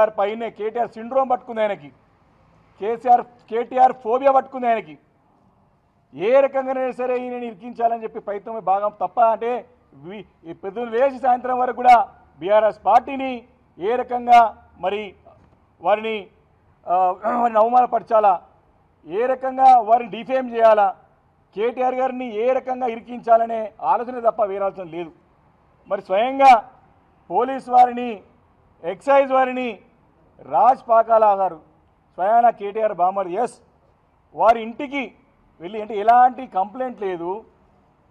గారి పైనే కేటీఆర్ సిండ్రోమ్ పట్టుకుంది ఆయనకి. కేసీఆర్ కేటీఆర్ ఫోబియా పట్టుకుంది ఆయనకి. ఏ రకంగానైనా సరే ఈయనని ఇరికించాలని చెప్పి ప్రయత్నం భాగం తప్ప అంటే ఈ పెద్దలు లేచి సాయంత్రం వరకు కూడా బీఆర్ఎస్ పార్టీని ఏ రకంగా మరి వారిని వారిని అవమానపరచాలా? ఏ రకంగా వారిని డిఫేమ్ చేయాలా? కేటీఆర్ గారిని ఏ రకంగా ఇరికించాలనే ఆలోచన తప్ప వేరాల్సిన లేదు. మరి స్వయంగా పోలీస్ వారిని ఎక్సైజ్ వారిని రాజ్ పాకాలా గారు స్వయాన కేటీఆర్ బామర్ ఎస్ వారి ఇంటికి వెళ్ళి అంటే ఎలాంటి కంప్లైంట్ లేదు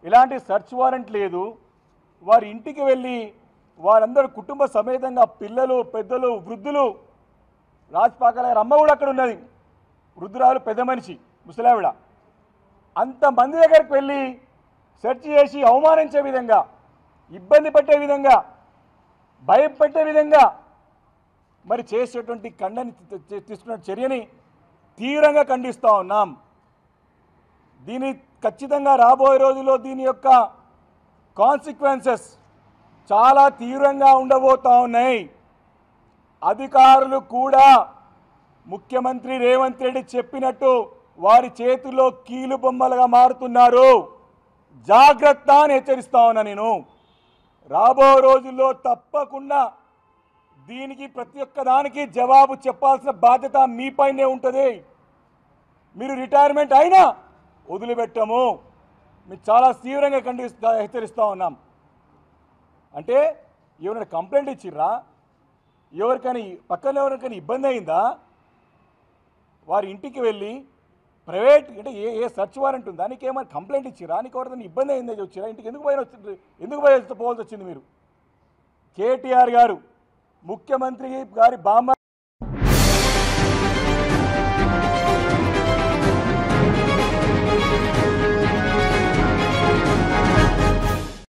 ఎలాంటి సెర్చ్ వారెంట్ లేదు వారి ఇంటికి వెళ్ళి వారందరూ కుటుంబ సమేతంగా పిల్లలు పెద్దలు వృద్ధులు రాజ్ పాకాల గారు అమ్మ కూడా అక్కడ ఉన్నది. వృద్ధురాలు పెద్ద మనిషి ముసలావిడ. అంతమంది దగ్గరికి వెళ్ళి సెర్చ్ చేసి అవమానించే విధంగా ఇబ్బంది పెట్టే విధంగా భయపెట్టే విధంగా మరి చేసేటువంటి ఖండని తీసుకున్న చర్యని తీవ్రంగా ఖండిస్తూ ఉన్నాం. దీని ఖచ్చితంగా రాబోయే రోజుల్లో దీని యొక్క కాన్సిక్వెన్సెస్ చాలా తీవ్రంగా ఉండబోతా ఉన్నాయి. అధికారులు కూడా ముఖ్యమంత్రి రేవంత్ రెడ్డి చెప్పినట్టు వారి చేతిలో కీలు బొమ్మలుగా మారుతున్నారు. జాగ్రత్త అని హెచ్చరిస్తా ఉన్నా నేను. రాబో రోజుల్లో తప్పకుండా దీనికి ప్రతి ఒక్క దానికి జవాబు చెప్పాల్సిన బాధ్యత మీపైనే ఉంటుంది. మీరు రిటైర్మెంట్ అయినా వదిలిపెట్టము. మీరు చాలా తీవ్రంగా ఖండిస్తా హెచ్చరిస్తూ ఉన్నాం. అంటే ఎవరైనా కంప్లైంట్ ఇచ్చిర్రా? ఎవరికైనా పక్కన ఎవరికైనా ఇబ్బంది అయిందా? వారి ఇంటికి వెళ్ళి ప్రైవేట్ అంటే ఏ ఏ సర్చ్ వారెంట్ ఉందా? నీకు ఏమైనా కంప్లైంట్ ఇచ్చిరా నీకు ఎవరిదైనా ఇబ్బంది అయిందని వచ్చిరా? ఇంటికి ఎందుకు పోయిన వచ్చి ఎందుకు పోయి పోవాల్సి వచ్చింది మీరు? కేటీఆర్ గారు ముఖ్యమంత్రి గారి బామ్మ